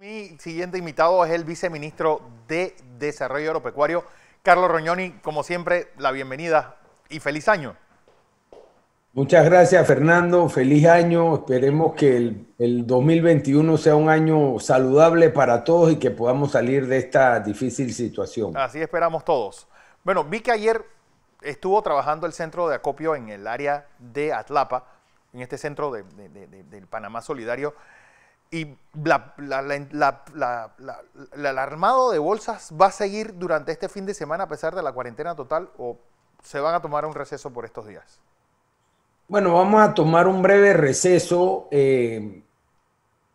Mi siguiente invitado es el viceministro de Desarrollo Agropecuario, Carlos Roñoni. Como siempre, la bienvenida y feliz año. Muchas gracias, Fernando. Feliz año. Esperemos que el, el, 2021 sea un año saludable para todos y que podamos salir de esta difícil situación. Así esperamos todos. Bueno, vi que ayer estuvo trabajando el centro de acopio en el área de Atlapa, en este centro de, de, de, del Panamá Solidario. Y la, la, la, el armado de bolsas va a seguir durante este fin de semana a pesar de la cuarentena total o se van a tomar un receso por estos días. Bueno, vamos a tomar un breve receso eh,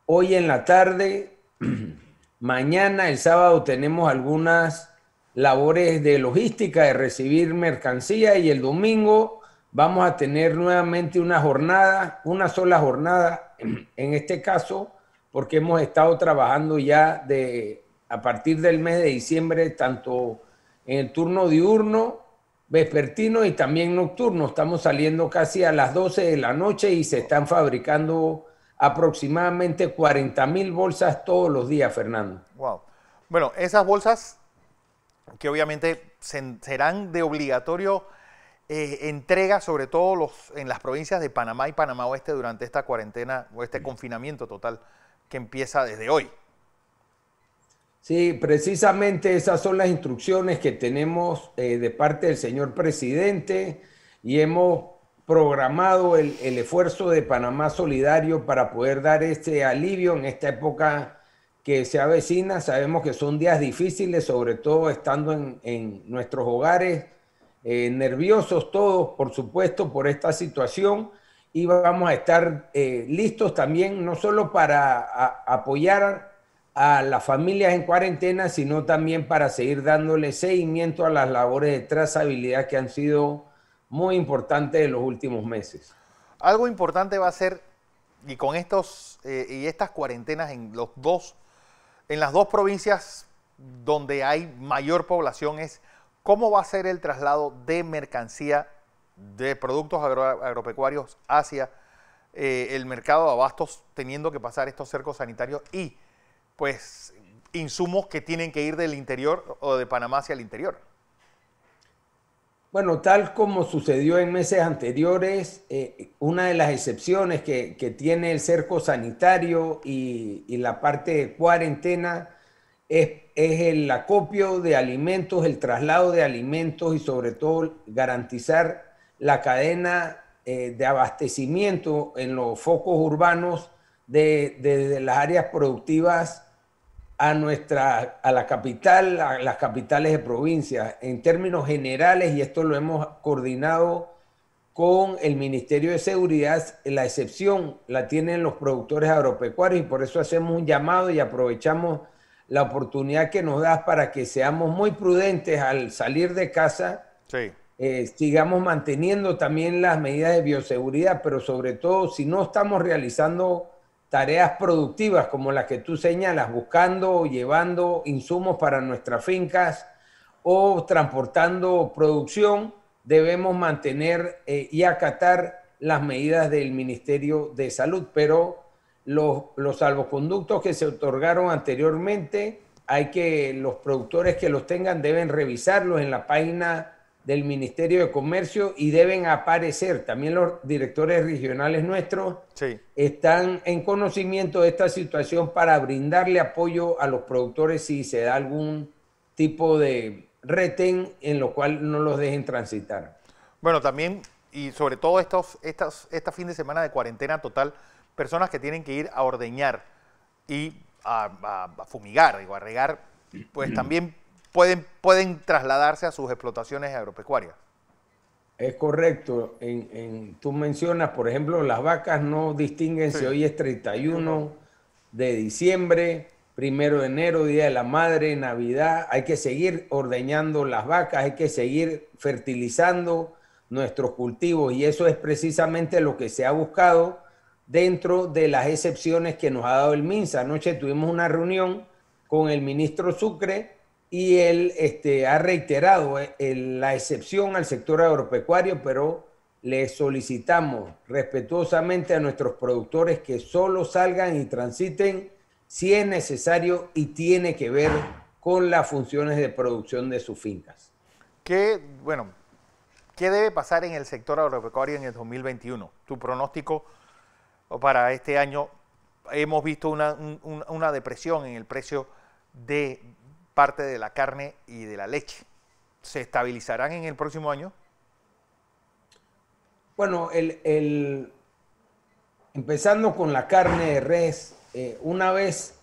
hoy en la tarde. Mañana, el sábado, tenemos algunas labores de logística, de recibir mercancía y el domingo vamos a tener nuevamente una jornada, una sola jornada, en este caso, porque hemos estado trabajando ya de a partir del mes de diciembre, tanto en el turno diurno, vespertino y también nocturno. Estamos saliendo casi a las 12 de la noche y se están fabricando aproximadamente 40 mil bolsas todos los días, Fernando. Wow. Bueno, esas bolsas que obviamente serán de obligatorio eh, entrega, sobre todo los, en las provincias de Panamá y Panamá Oeste durante esta cuarentena o este confinamiento total empieza desde hoy. Sí, precisamente esas son las instrucciones que tenemos eh, de parte del señor presidente y hemos programado el, el, esfuerzo de Panamá Solidario para poder dar este alivio en esta época que se avecina. Sabemos que son días difíciles, sobre todo estando en, en nuestros hogares, eh, nerviosos todos, por supuesto, por esta situación y vamos a estar eh, listos también, no solo para apoyar a las familias en cuarentena, sino también para seguir dándole seguimiento a las labores de trazabilidad que han sido muy importantes en los últimos meses. Algo importante va a ser, y con estos eh, y estas cuarentenas en los dos, en las dos provincias donde hay mayor población, es cómo va a ser el traslado de mercancía de productos agro, agropecuarios hacia eh, el mercado de abastos, teniendo que pasar estos cercos sanitarios y pues insumos que tienen que ir del interior o de Panamá hacia el interior. Bueno, tal como sucedió en meses anteriores, eh, una de las excepciones que, que, tiene el cerco sanitario y, la parte de cuarentena es, el acopio de alimentos, el traslado de alimentos y sobre todo garantizar la cadena eh, de abastecimiento en los focos urbanos de, de, de, las áreas productivas a nuestra a la capital, a las capitales de provincia. En términos generales, y esto lo hemos coordinado con el Ministerio de Seguridad, la excepción la tienen los productores agropecuarios y por eso hacemos un llamado y aprovechamos la oportunidad que nos das para que seamos muy prudentes al salir de casa. Sí eh, sigamos manteniendo también las medidas de bioseguridad, pero sobre todo si no estamos realizando tareas productivas como las que tú señalas, buscando o llevando insumos para nuestras fincas o transportando producción, debemos mantener eh, y acatar las medidas del Ministerio de Salud, pero los, los salvoconductos que se otorgaron anteriormente, hay que los productores que los tengan deben revisarlos en la página del Ministerio de Comercio y deben aparecer. También los directores regionales nuestros sí. están en conocimiento de esta situación para brindarle apoyo a los productores si se da algún tipo de retén en lo cual no los dejen transitar. Bueno, también y sobre todo estos, estas, esta fin de semana de cuarentena total, personas que tienen que ir a ordeñar y a, a, a fumigar, digo, a regar, pues también pueden, pueden trasladarse a sus explotaciones agropecuarias. Es correcto. En, en, tú mencionas, por ejemplo, las vacas no distinguen sí. si hoy es 31 de diciembre, primero de enero, Día de la Madre, Navidad. Hay que seguir ordeñando las vacas, hay que seguir fertilizando nuestros cultivos y eso es precisamente lo que se ha buscado dentro de las excepciones que nos ha dado el MINSA. Anoche tuvimos una reunión con el ministro Sucre y él este, ha reiterado eh, la excepción al sector agropecuario, pero le solicitamos respetuosamente a nuestros productores que solo salgan y transiten sí es necesario y tiene que ver con las funciones de producción de sus fincas. ¿Qué, bueno, ¿qué debe pasar en el sector agropecuario en el 2021? Tu pronóstico para este año, hemos visto una, una depresión en el precio de parte de la carne y de la leche. ¿Se estabilizarán en el próximo año? Bueno, el, empezando con la carne de res, eh, una vez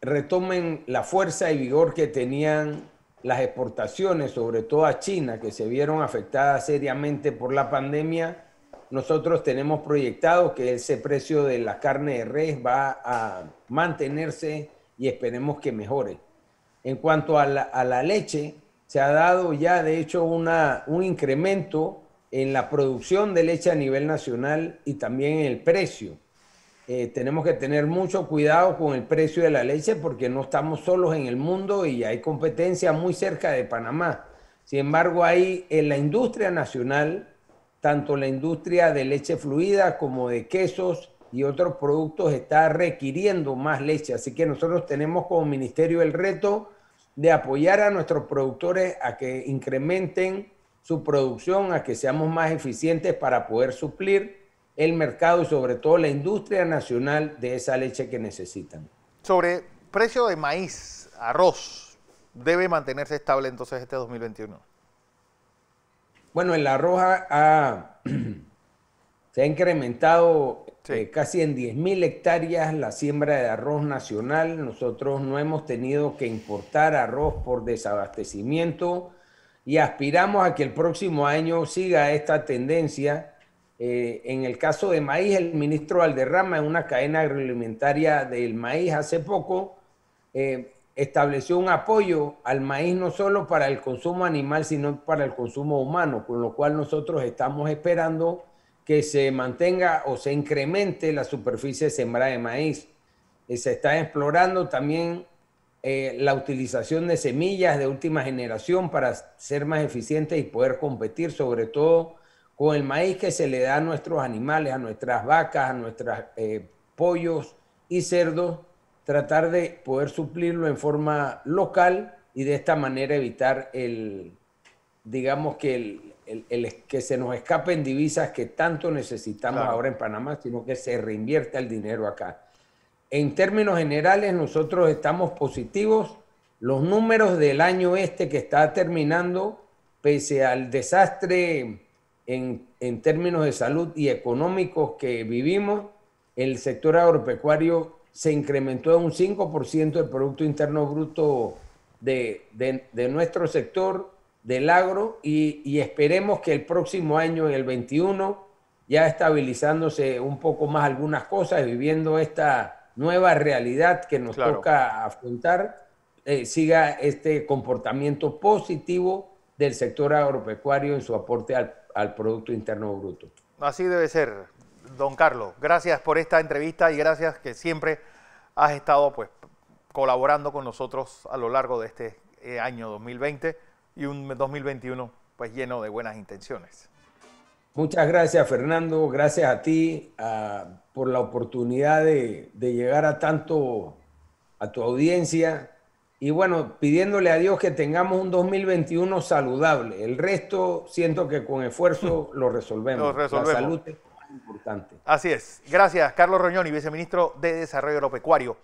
retomen la fuerza y vigor que tenían las exportaciones, sobre todo a China, que se vieron afectadas seriamente por la pandemia, nosotros tenemos proyectado que ese precio de la carne de res va a mantenerse y esperemos que mejore. En cuanto a la, leche, se ha dado ya de hecho un incremento en la producción de leche a nivel nacional y también en el precio. Eh, tenemos que tener mucho cuidado con el precio de la leche porque no estamos solos en el mundo y hay competencia muy cerca de Panamá. Sin embargo, hay en la industria nacional, tanto la industria de leche fluida como de quesos y otros productos está requiriendo más leche. Así que nosotros tenemos como ministerio el reto de apoyar a nuestros productores a que incrementen su producción, a que seamos más eficientes para poder suplir el mercado y sobre todo la industria nacional de esa leche que necesitan. Sobre precio de maíz, arroz, ¿debe mantenerse estable entonces este 2021? Bueno, el arroz se ha incrementado eh, casi en 10.000 hectáreas la siembra de arroz nacional. Nosotros no hemos tenido que importar arroz por desabastecimiento y aspiramos a que el próximo año siga esta tendencia. Eh, en el caso de maíz, el ministro Valderrama, en una cadena agroalimentaria del maíz hace poco, eh, estableció un apoyo al maíz no solo para el consumo animal, sino para el consumo humano, con lo cual nosotros estamos esperando que se mantenga o se incremente la superficie sembrada de maíz. Eh, se está explorando también eh, la utilización de semillas de última generación para ser más eficientes y poder competir sobre todo con el maíz que se le da a nuestros animales, a nuestras vacas, a nuestros eh, pollos y cerdos, tratar de poder suplirlo en forma local y de esta manera evitar el, digamos que el, que se nos escapen divisas que tanto necesitamos ahora en Panamá, sino que se reinvierta el dinero acá. En términos generales, nosotros estamos positivos. Los números del año este que está terminando, pese al desastre en, en términos de salud y económicos que vivimos, el sector agropecuario se incrementó en un 5% del Producto Interno Bruto de, de, de, nuestro sector del agro y, y, esperemos que el próximo año, en el 21, ya estabilizándose un poco más algunas cosas, viviendo esta nueva realidad que nos toca afrontar, eh, siga este comportamiento positivo del sector agropecuario en su aporte al, al Producto Interno Bruto. Así debe ser, don Carlos. Gracias por esta entrevista y gracias que siempre has estado pues, colaborando con nosotros a lo largo de este eh, año 2020 y un 2021 pues lleno de buenas intenciones. Muchas gracias, Fernando. Gracias a ti por la oportunidad de, llegar a tanto a tu audiencia. Y bueno, pidiéndole a Dios que tengamos un 2021 saludable. El resto siento que con esfuerzo lo resolvemos. Lo resolvemos. La salud es importante. Así es. Gracias, Carlos Roñoni, viceministro de Desarrollo Agropecuario.